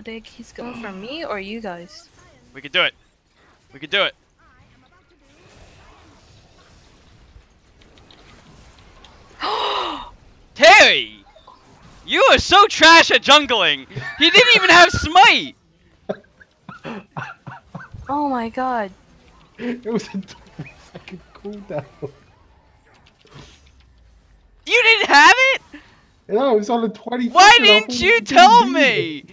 I think he's going for oh. me or you guys. We could do it. We could do it. Terry! You are so trash at jungling! He didn't even have smite! Oh my god. It was a 20 second cooldown. You didn't have it? No, it was on the 20 Why didn't you tell me?